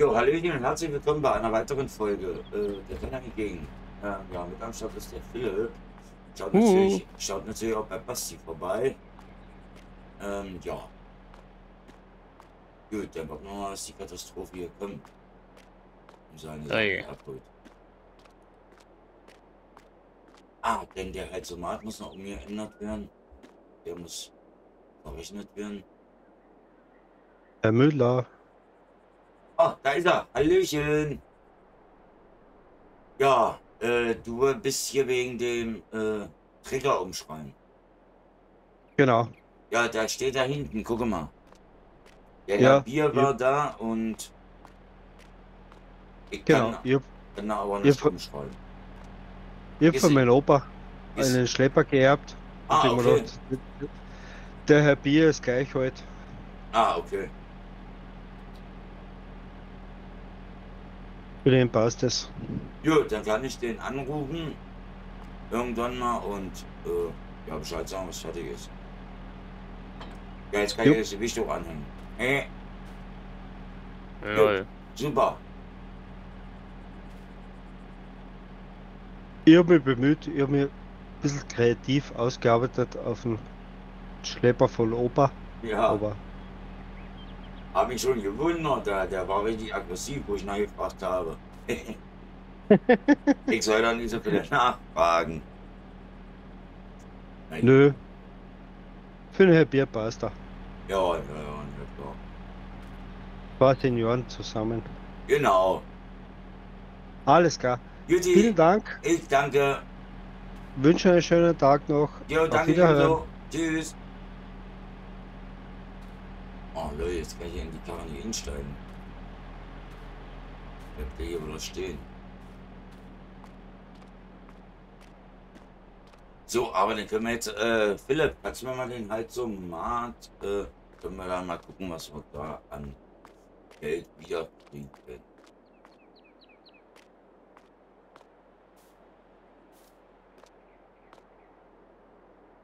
Jo, Hallöchen und herzlich willkommen bei einer weiteren Folge äh, der Renner gegen. Ähm, ja, mit am Start ist der Philipp. Schaut Mhm. natürlich, schaut natürlich auch bei Basti vorbei. Ähm, ja. Gut, dann warten wir mal, dass die Katastrophe hier kommt. Und seine Ui. Sachen abholt. Ah, denn der Heizomat muss noch umgeändert werden. Der muss verrechnet werden. Herr Müller, Ah, da ist er. Hallöchen. Ja, äh, du bist hier wegen dem äh, Trigger umschreien. genau. Ja, der steht da hinten, guck mal. Der Ja, Herr Bier war da und ich Genau. kann, hab, kann da aber Ihr nicht ver- umschreien. ich hab Ist von meinem Opa einen Schlepper geerbt. Ah, okay. gedacht, der Herr Bier ist gleich halt. Ah, okay. Für den passt es. Gut, dann kann ich den anrufen. Irgendwann mal und äh, ja, Bescheid sagen, was fertig ist. Ja, jetzt kann Jo. ich das Gewicht auch anhängen. Hey, Jawohl. super. Ich habe mich bemüht, ich habe mich ein bisschen kreativ ausgearbeitet auf den Schlepper von Opa. Ja. Aber Hab mich schon gewundert, der, der war richtig aggressiv, wo ich nachgefragt habe. ich soll da nicht so viele nachfragen. Nein. nö. Für den Herr Bier passt er. Ja, ja, ja, ja, klar. Zwei Senioren zusammen. Genau. Alles klar. Vielen Juti, Dank. ich danke. Wünsche einen schönen Tag noch. Jo, Auf danke Wiederhören. Tschüss. Oh Leute, jetzt kann ich hier in die Karre nicht hinsteigen. Bleibt der hier wieder stehen. So, aber dann können wir jetzt, äh, Philipp, kannst du mir mal den halt so Mat, äh, können wir dann mal gucken, was wir da an Geld wieder kriegen können.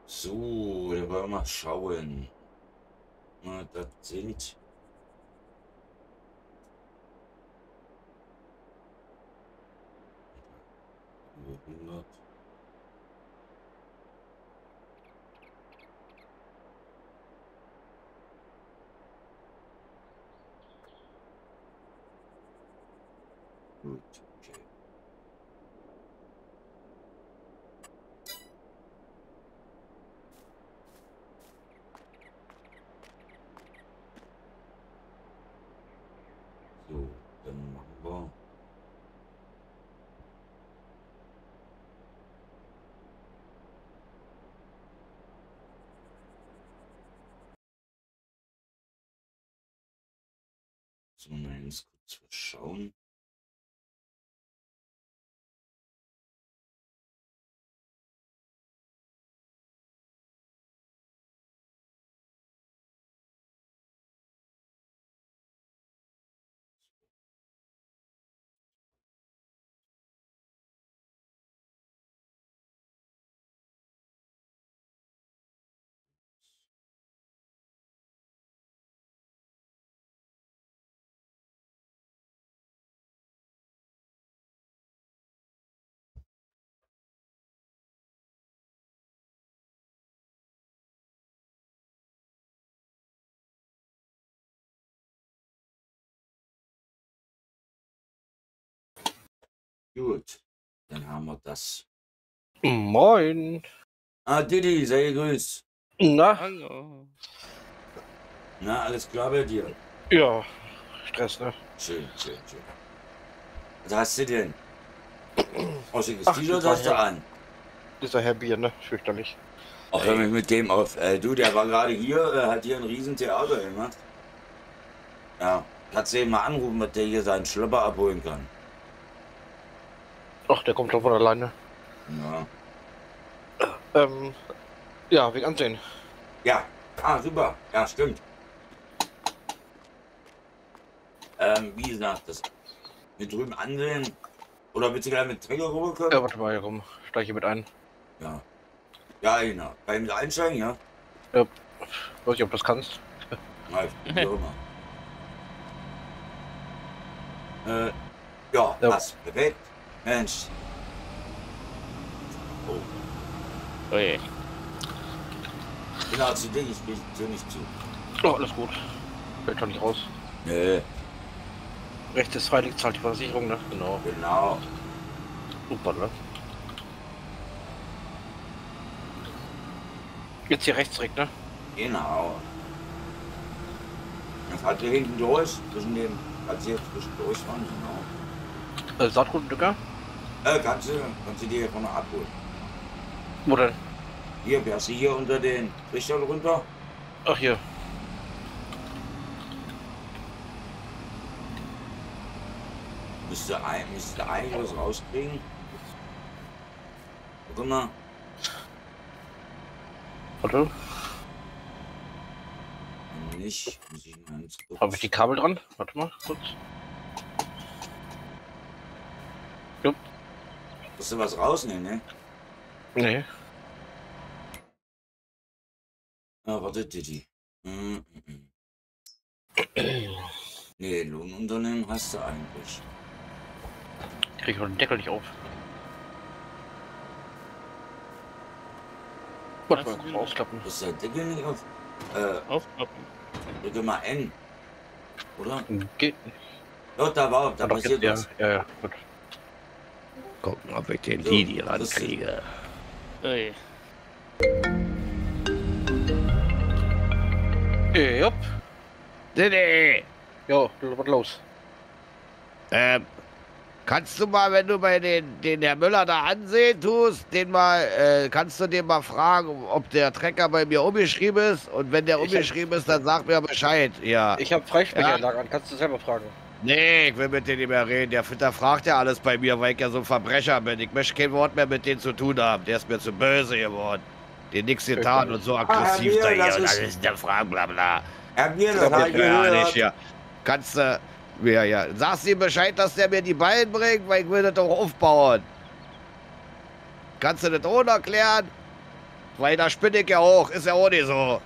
So, da wollen wir mal schauen. Na, das sind. Über 100. Gut, okay. So, dann machen wir. So, mal ganz kurz was schauen. Gut, dann haben wir das. Moin. Ah, Didi, sei gegrüßt. Na, Hallo. Na, alles klar bei dir? ja, Stress, ne? Schön, schön, schön. Was hast du denn? Oh, schickes Ach, T-Shirt hast du an. Dieser Herr Bier, ne? Fürchterlich. Ach, hör mich mit dem auf. Äh, du, der war gerade hier, äh, hat hier ein riesen Theater gemacht. Ja, kannst du ihn mal anrufen, dass der hier seinen Schlöpper abholen kann. Ach, der kommt doch von alleine. Ja. Ähm, ja, wegen Ansehen. Ja, ah, super. Ja, stimmt. Ähm, wie gesagt, das mit drüben ansehen. Oder gleich mit Träger rüberkommen? Ja, warte mal, hier komm, steig hier mit ein. Ja. Ja, genau. Kann ich mit einsteigen, ja? Weiß nicht, ob du das kannst. Nein, wie auch immer. Äh, ja, Ja. passt. Perfekt. Mensch. Oh, Ui. genau zu dir, ich will dir nicht zu. Oh, alles gut. Fällt doch nicht raus. Nee, Rechtes Freilich zahlt die Versicherung, ne? Genau. genau. Super, ne? Jetzt hier rechts direkt, ne? Genau. Dann fahrt ihr hinten durch, zwischen dem, kannst du hier zwischendurch fahren, genau. Äh, Saatgutdücker? Äh, kannst du, kannst du dir hier vorne abholen. Wo denn? Hier, wärst du hier unter den Trichtern runter? Ach, hier. Müsste, ein, müsste eigentlich was rauskriegen. Guck mal. Warte. Nicht, muss ich mal kurz. Habe ich die Kabel dran? Warte mal, kurz. Musst du was rausnehmen, ne? Nee. Ah, warte, Didi. Hm, hm, hm. Nee, Lohnunternehmen hast du eigentlich. Krieg ich auch den Deckel nicht auf. Warte mal, kurz. Das ist der Deckel nicht auf. Äh, Aufklappen. drücke mal N. Oder? Geht. Ja, da war, da doch, passiert jetzt, ja, was. ja, ja, gut. Gucken, ob ich den So, Didi ist- rankriege. Ui. Äh, jupp. Didi! Jo, was los? Ähm, kannst du mal, wenn du bei den, den Herr Müller da ansehen tust, den mal, äh, kannst du den mal fragen, ob der Trecker bei mir umgeschrieben ist? Und wenn der umgeschrieben ist, dann sag mir Bescheid. Ja. Ich habe Freisprechanlage an, kannst du selber fragen. Nee, ich will mit denen nicht mehr reden. Der Fitter fragt ja alles bei mir, weil ich ja so ein Verbrecher bin. Ich möchte kein Wort mehr mit denen zu tun haben. Der ist mir zu böse geworden. Den nix getan und so aggressiv Herr da Bier, hier das und ist- alles in der Frage, bla bla. Herr Bier, das Das hab ich ich ja gehört. nicht, ja. Kannst du, ja, ja. Sagst ihm Bescheid, dass der mir die Beine bringt, weil ich will das doch aufbauen. Kannst du das ohne erklären? Weil da spinne ich ja auch, ist ja auch nicht so.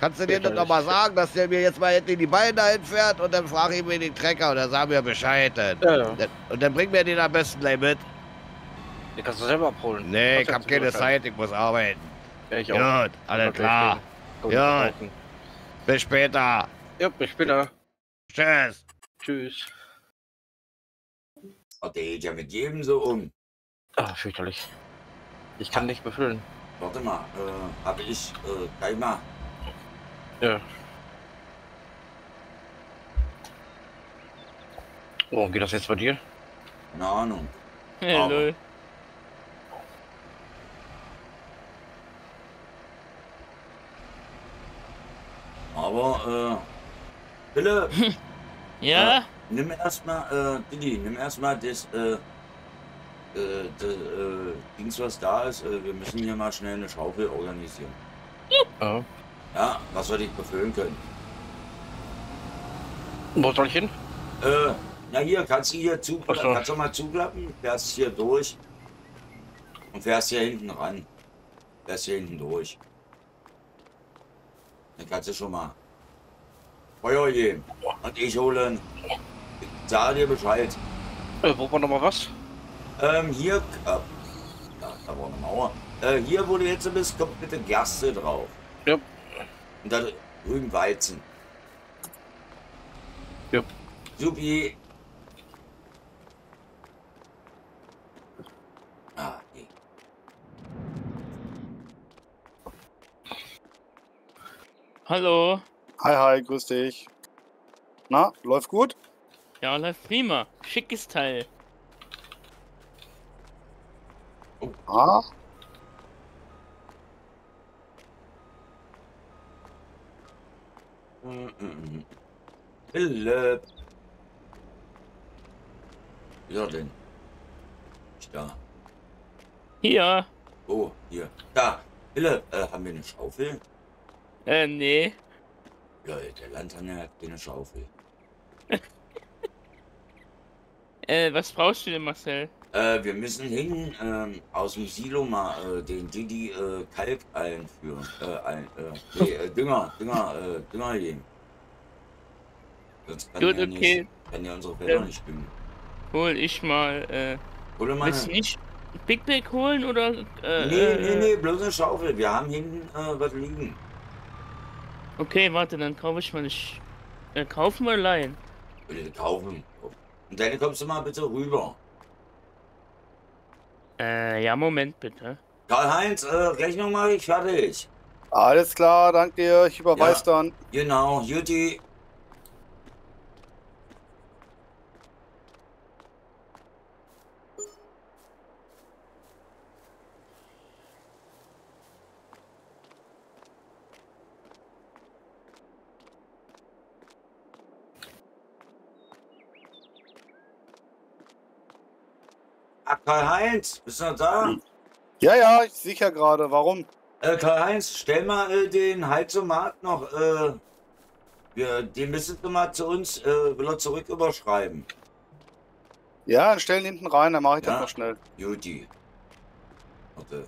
Kannst du dir das nochmal sagen, dass der mir jetzt mal endlich die Beine dahin fährt und dann frage ich mir den Trecker und dann sag mir Bescheid. Dann. Ja, ja. Und dann bring mir den am besten gleich mit. Den kannst du selber abholen. Nee, ich hab keine Bescheid? Zeit, ich muss arbeiten. Ja, ich Gut, auch. alles klar. Gut, Ja. gut. Bis später. Ja, bis später. Tschüss. Tschüss. Oh, der geht ja mit jedem so um. Ah, fürchterlich. Ich kann nicht befüllen. Warte mal, äh, habe ich, äh, gleich mal. Ja. Warum geht das jetzt bei dir? Keine Ahnung. Ja, Aber-. Aber, äh, Philipp, Ja? nimm erstmal, äh, Didi, nimm erstmal das, äh, äh, das, äh, Dings, was da ist. Äh, wir müssen hier mal schnell eine Schaufel organisieren. Ja. Ja, was wir dich befüllen können. Wo soll ich hin? Äh, na hier, kannst du hier zuklappen, so. kannst du mal zuklappen, fährst hier durch und fährst hier hinten ran. Fährst hier hinten durch. Dann kannst du schon mal Feuer geben und ich holen. Ich sage dir Bescheid. Äh, wo war noch mal was? Ähm, hier, äh, da, da war eine Mauer. Äh, hier, wo du jetzt bist, kommt bitte Gerste drauf. Und da drüben Weizen. Ja. Supi. Ah, nee. Hallo? Hi, hi, grüß dich. Na, läuft gut? Ja, läuft prima. Schickes Teil. Ah, Mm, mm, mm. Philipp. Ja, denn. Da. Hier. Oh, hier. Da. Philipp, äh, haben wir eine Schaufel? Äh, nee. Ja, der Landhandel hat keine Schaufel. Äh, was brauchst du denn, Marcel? Äh, wir müssen hin ähm, aus dem Silo mal äh, den Didi äh, Kalk einführen. Äh, ein, äh, nee, äh, Dünger, Dünger, äh, Dünger geben. Sonst kann Gut, er okay. Kann ja unsere Felder Ja. nicht düngen. Hol ich mal, äh, Hol mal willst nicht Big Bag holen oder, äh, Nee, äh, nee, nee, bloß eine Schaufel. Wir haben hinten äh, was liegen. Okay, warte, dann kaufe ich mal nicht, äh, kaufen wir leihen. Will kaufen. Und dann kommst du mal bitte rüber. Äh, ja, Moment bitte. Karl-Heinz, äh, Rechnung mache ich fertig. Alles klar, danke dir. Ich überweis dann. Genau, Juti. Karl-Heinz, bist du noch da? Ja, ja, ich sicher gerade. Warum? Äh, Karl-Heinz, stell mal äh, den Heizomat noch, äh, wir, den müsstest du mal zu uns, äh, will er zurück überschreiben. Ja, dann stellen hinten rein, dann mache ich Ja. das mal schnell. Juti. Warte.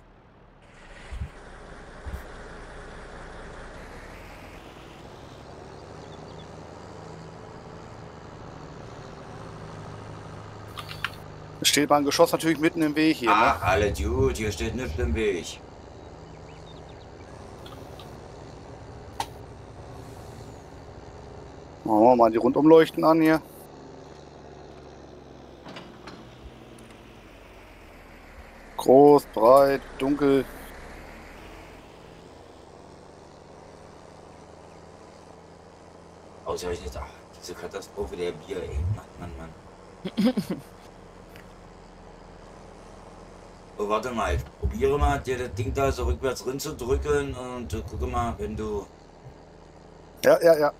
Steht mein Geschoss natürlich mitten im Weg hier. Ne? Ach, alle gut, hier steht nichts im Weg. Machen wir mal die Rundumleuchten an hier. Groß, breit, dunkel. Ausgerechnet, ach, diese Katastrophe der Bier, ey. Mann, Mann, Mann. oh, warte mal, ich probiere mal, dir das Ding da so rückwärts reinzudrücken und äh, gucke mal, wenn du Ja, ja, ja.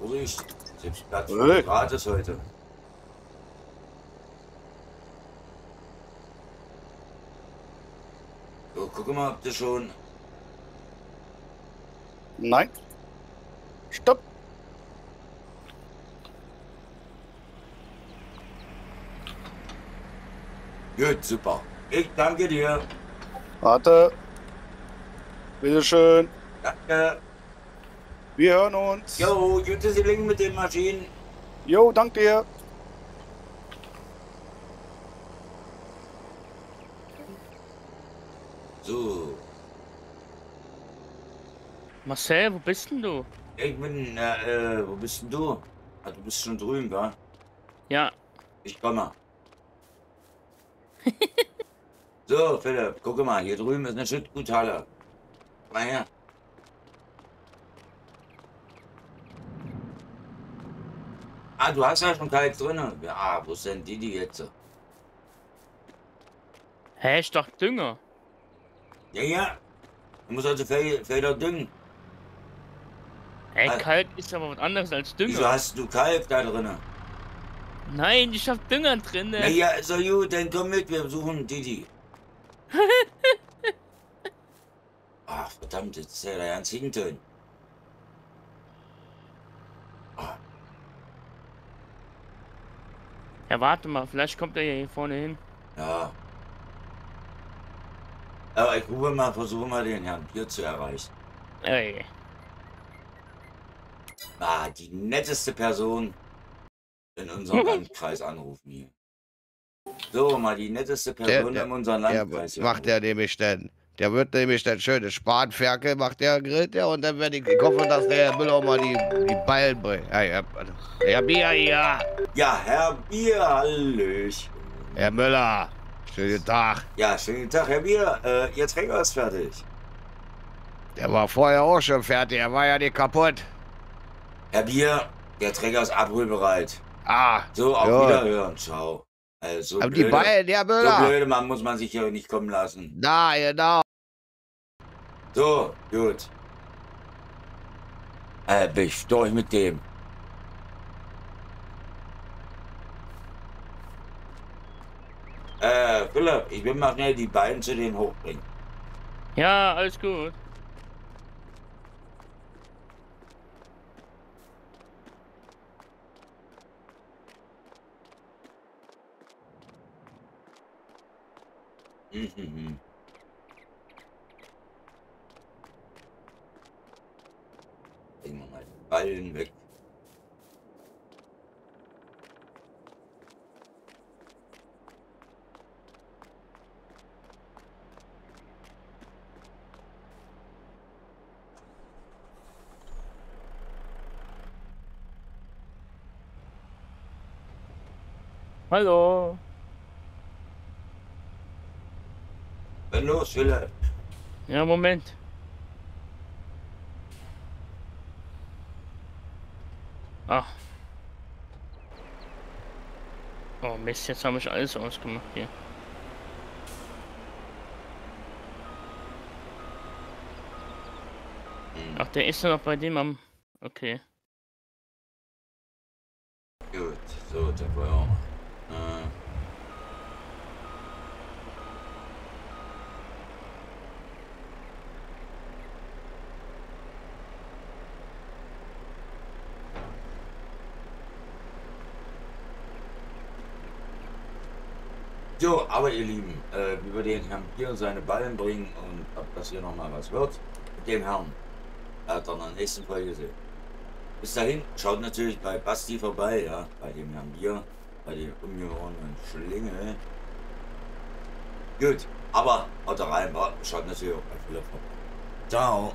ruhig, selbst Platz Hey. gratis heute. So, gucke mal, ob du schon Nein. Stopp. Gut, super. Ich danke dir. Warte. Bitteschön. Danke. Wir hören uns. Jo, gute Gelingen mit den Maschinen. Jo, dank dir. So, Marcel, wo bist denn du? ich bin, äh, äh, wo bist denn du? Ah, du bist schon drüben, wa? Ja, Ich komme. So, Philipp, guck mal, hier drüben ist eine Schüttguthalle. Mal her. Ah, du hast ja schon Kalk drin. Ja, wo sind die, die jetzt? hä, ich dachte Dünger. Ja, ja. Du musst also Fel Felder düngen. Hä, Ah. Kalk ist aber was anderes als Wieso Dünger. hast du Kalk da drin? Nein, ich hab Dünger drin. Na ja, doch gut, dann komm mit, wir suchen Didi. Ach, verdammt, jetzt ist ja der ganz hinten. Ja, warte mal, vielleicht kommt er ja hier vorne hin. Ja. Aber ich rufe mal, versuche mal den Herrn Bier zu erreichen. Ey. Ah, die netteste Person unserem Landkreis anrufen hier. So, mal die netteste Person der- in unserem Landkreis. hier macht der nämlich dann. Der wird nämlich dann schöne Spanferkel, macht der grillt der und dann werde ich hoffe, dass der Herr Müller mal die, die Ballen bringt. Ja, ja, Herr Bier, ja. Ja, Herr Bier, Hallöch. Herr Müller, schönen Tag. Ja, schönen Tag, Herr Bier. Äh, Ihr Träger ist fertig. Der war vorher auch schon fertig, er war ja nicht kaputt. Herr Bier, der Träger ist abholbereit. Ah, So, auf Ja. Wiederhören. Ciao. Also, aber die blöde, Ballen, Herr so Müller. blöde Mann muss man sich hier nicht kommen lassen. Na, genau. So, gut. Äh, bin ich durch mit dem. Äh, Philipp, ich will mal schnell die beiden zu denen hochbringen. Ja, alles gut. Legen wir mal Ballen weg. Hallo. Los, Philipp. Ja, Moment. Ah. Oh Mist, jetzt habe ich alles ausgemacht hier. Hm, Ach, der ist ja noch bei dem am... Okay. gut, so, der war auch. Äh, So, aber ihr Lieben, äh, wir den Herrn hier seine Ballen bringen und ob das hier nochmal was wird mit dem Herrn, äh, dann in der nächsten Folge sehen. Bis dahin, schaut natürlich bei Basti vorbei, ja, bei dem Herrn Bier, bei dem umgeworfenen Schlingel. Gut, aber haut rein, schaut natürlich auch bei Philipp vorbei. Ciao.